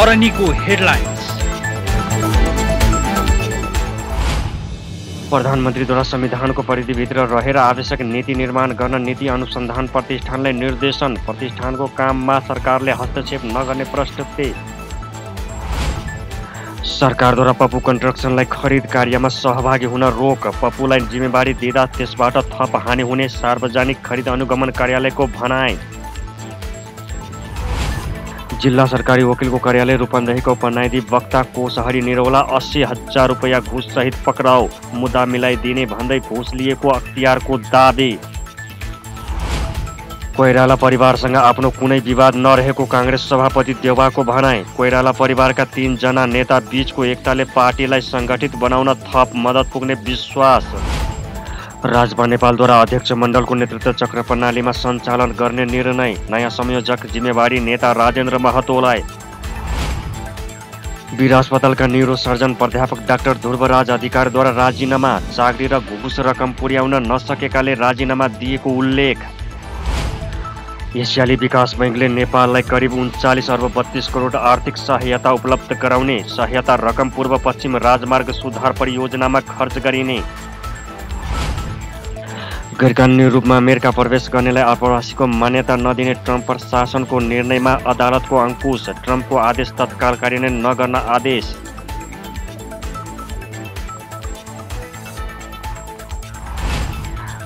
Araniko headlines प्रधानमन्त्रीद्वारा संविधानको परिधिभित्र रहेर आवश्यक नीति निर्माण गर्न नीति अनुसन्धान प्रतिष्ठानलाई निर्देशन प्रतिष्ठानको काममा सरकारले हस्तक्षेप नगर्ने प्रस्तुति। सरकारद्वारा पप्पू कन्स्ट्रक्सनलाई खरिद कार्यमा सहभागी हुन रोक। पप्पूलाई जिम्मेवारी दिँदा त्यसबाट थप हानि हुने सार्वजनिक खरिद अनुगमन कार्यालयको भनाइ जिल्ला सरकारी वकिलको कार्यालय रूपन्देहीको पन्नाइदी वक्ता कोसहरी निरौला अस्सी हजार रुपियाँ घुससहित पक्राउ। मुद्दा मिलाइदिने भन्दै घुस लिएको अख्तियारको दावी। कोइराला परिवारसँग आफ्नो कुनै विवाद नरहेको काङ्ग्रेस सभापति देवाको भनाइ कोइराला परिवारका तीनजना नेता बीचको एकताले पार्टीलाई सङ्गठित बनाउन थप मद्दत पुग्ने विश्वास। राजभा नेपालद्वारा अध्यक्ष मण्डलको नेतृत्व चक्र प्रणालीमा सञ्चालन गर्ने निर्णय नयाँ संयोजक जिम्मेवारी नेता राजेन्द्र महतोलाई। वीर अस्पतालका न्युरो सर्जन प्राध्यापक डाक्टर ध्रुवराज अधिकारद्वारा राजीनामा चाकरी र घुस रकम पुर्याउन नसकेकाले राजीनामा दिएको उल्लेख। एसियाली विकास बैङ्कले नेपाललाई करिब उन्चालिस अर्ब बत्तिस करोड आर्थिक सहायता उपलब्ध गराउने सहायता रकम पूर्व पश्चिम राजमार्ग सुधार परियोजनामा खर्च गरिने। गैरकानुनी रूपमा अमेरिका प्रवेश गर्नेलाई आप्रवासीको मान्यता नदिने ट्रम्प प्रशासनको निर्णयमा अदालतको अङ्कुश। ट्रम्पको आदेश तत्काल कार्यान्वयन नगर्न आदेश।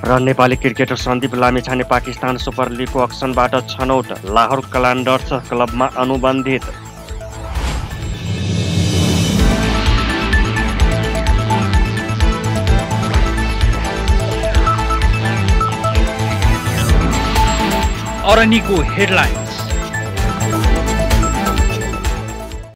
र नेपाली क्रिकेटर सन्दीप लामिछाने पाकिस्तान सुपर लिगको अक्सनबाट छनौट। लाहोर कलान्डर्स क्लबमा अनुबन्धित। अरनिको हेडलाइन्स